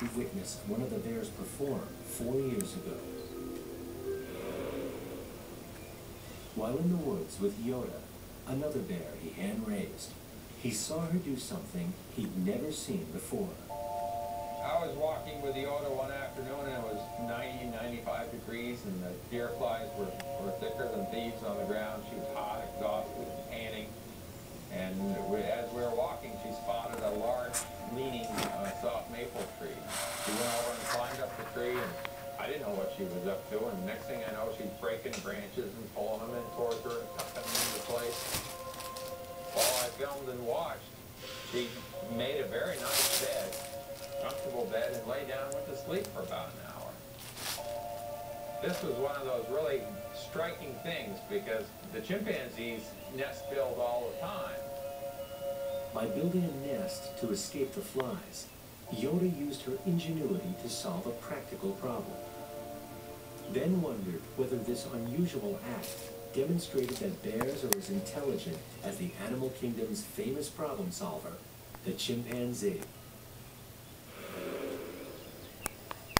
he witnessed one of the bears perform four years ago. While in the woods with Yoda, another bear he hand-raised, he saw her do something he'd never seen before. I was walking with Yoda one afternoon and it was 90, 95 degrees and the deer flies were, were thicker than thieves on the ground. She was hot, exhausted, I didn't know what she was up to. And next thing I know, she's breaking branches and pulling them in towards her and tucking them into place. While I filmed and watched, she made a very nice bed comfortable bed and lay down and went to sleep for about an hour. This was one of those really striking things because the chimpanzees nest build all the time. By building a nest to escape the flies, Yoda used her ingenuity to solve a practical problem. Then wondered whether this unusual act demonstrated that bears are as intelligent as the animal kingdom's famous problem solver, the chimpanzee.